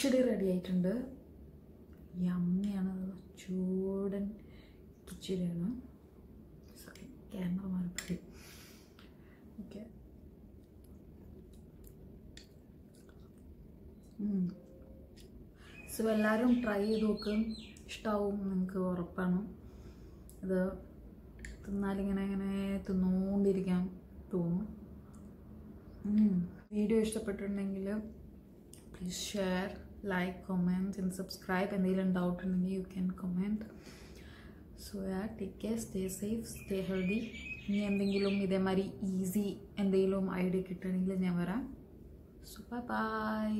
കിച്ചടി ready ആയിട്ടുണ്ട്. യമ്മിയാണ് ചൂടൻ കിച്ചടിയാണ്. സോറി ക്യാമറ മാറിപ്പോയി. ഓക്കെ സോ എല്ലാവരും ട്രൈ ചെയ്ത് നോക്കും. ഇഷ്ടമാവും നിങ്ങൾക്ക് ഉറപ്പാണ്. ഇത് തിന്നാലിങ്ങനെ ഇങ്ങനെ തിന്നുകൊണ്ടിരിക്കാൻ തോന്നും. വീഡിയോ ഇഷ്ടപ്പെട്ടിട്ടുണ്ടെങ്കിൽ please share like comment and subscribe എന്തെങ്കിലും ഡൗട്ട് ഉണ്ടെങ്കിൽ you can comment so yeah take care stay safe stay healthy ഇനി എന്തെങ്കിലും ഇതേമാതിരി ഈസി എന്തെങ്കിലും ഐഡിയ കിട്ടണമെങ്കിൽ ഞാൻ വരാം. Super by